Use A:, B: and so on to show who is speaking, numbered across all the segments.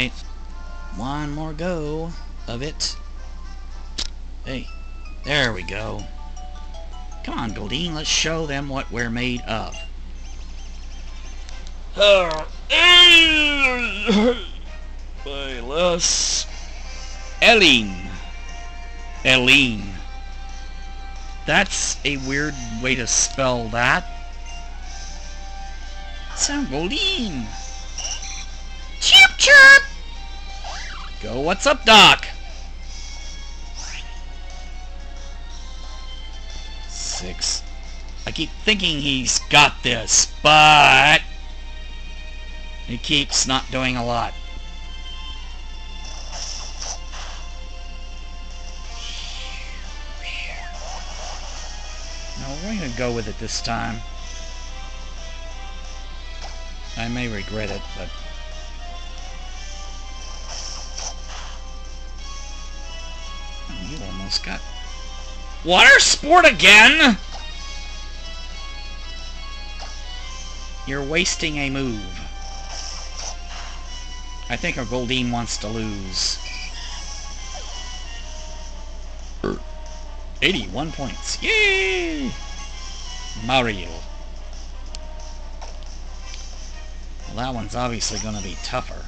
A: Alright. One more go of it. Hey, there we go. Come on, Goldeen, let's show them what we're made of. By less Eileen. Eileen. That's a weird way to spell that. Sound Goldeen. Chirp chirp! Go, what's up, Doc? Six. I keep thinking he's got this, but... He keeps not doing a lot. No, we're going to go with it this time. I may regret it, but... you almost got... Water sport again?! You're wasting a move. I think our Goldeen wants to lose. Er, 81 points. Yay! Mario. Well, that one's obviously going to be tougher.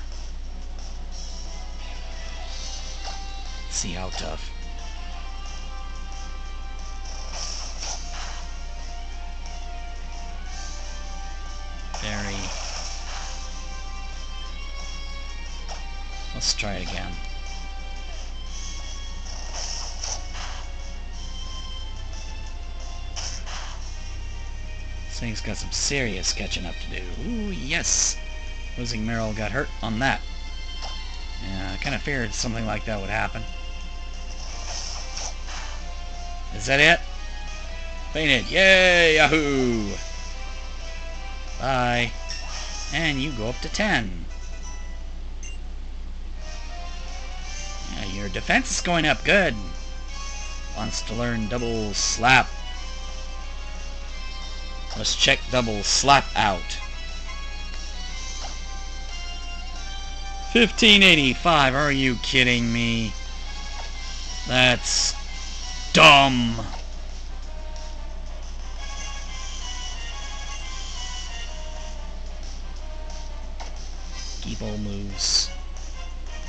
A: Let's see how tough. Let's try it again. This thing's got some serious catching up to do. Ooh, yes! Losing Meryl got hurt on that. Yeah, I kind of feared something like that would happen. Is that it? Fainted. Yay! Yahoo! Bye. And you go up to 10. Your defense is going up good. Wants to learn double slap. Let's check double slap out. 1585, are you kidding me? That's dumb. All moves.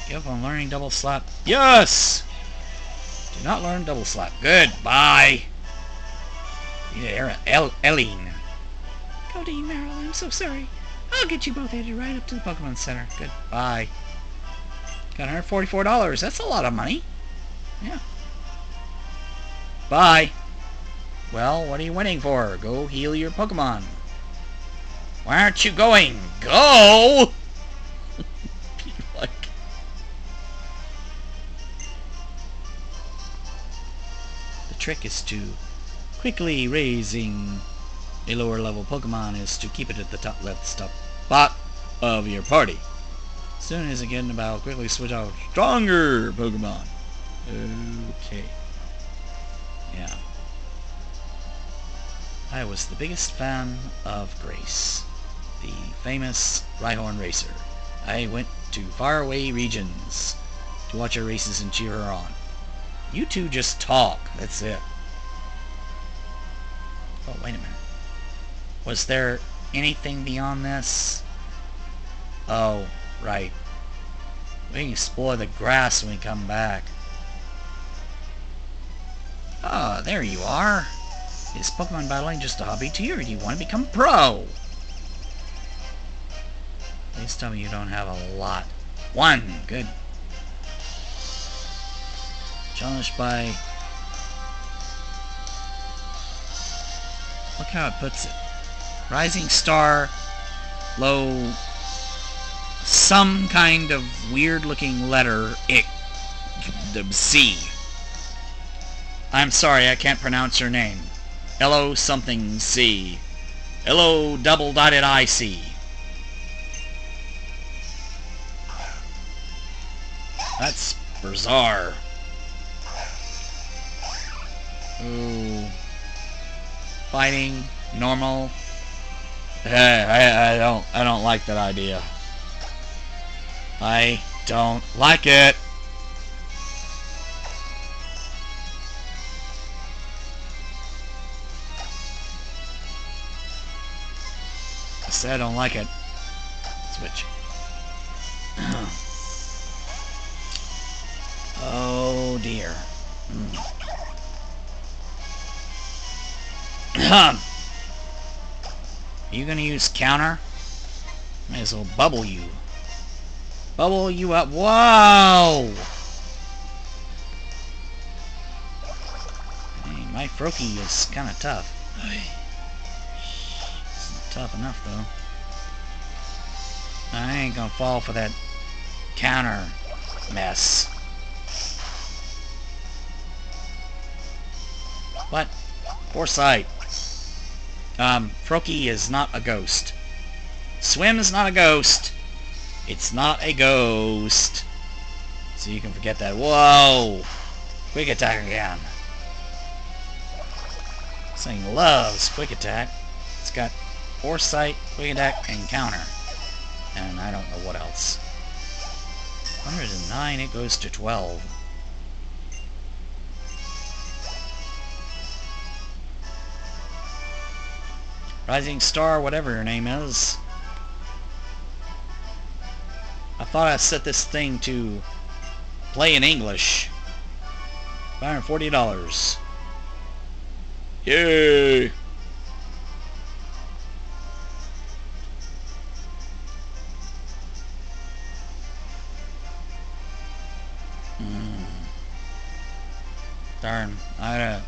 A: Give on learning double slap. Yes! Do not learn double slap. Goodbye. Yeah, El Eileen. Goldeen, Meryl, I'm so sorry. I'll get you both headed right up to the Pokemon Center. Goodbye. Got $144. That's a lot of money. Yeah. Bye. Well, what are you waiting for? Go heal your Pokemon. Why aren't you going? Go! Trick is to quickly raising a lower level Pokemon is to keep it at the top left spot of your party. Soon as get about quickly switch out stronger Pokemon. Okay. Yeah. I was the biggest fan of Grace, the famous Rhyhorn racer. I went to faraway regions to watch her races and cheer her on. You two just talk, that's it. Oh, wait a minute. Was there anything beyond this? Oh, right. We can explore the grass when we come back. Ah, oh, there you are. Is Pokemon battling just a hobby to you, or do you want to become pro? Please tell me you don't have a lot. One! Good. Challenged by... Look how it puts it. Rising star, low, some kind of weird looking letter, ick, the C. I'm sorry, I can't pronounce your name. Hello something C. Hello double dotted IC. That's bizarre. Ooh. Fighting, normal. I, I, I don't I don't like that idea. I don't like it. I said I don't like it. Switch. oh dear. Mm. You gonna use counter? May as well bubble you. Bubble you up. Whoa! Hey, my Froakie is kind of tough. It's not tough enough, though. I ain't gonna fall for that counter mess. What? Foresight. Um, Froakie is not a ghost. Swim is not a ghost. It's not a ghost. So you can forget that. Whoa! Quick attack again. This thing loves quick attack. It's got foresight, quick attack, and counter. And I don't know what else. 109, it goes to 12. Rising Star, whatever her name is. I thought I set this thing to play in English. $540. Yay! Hmm. Darn, I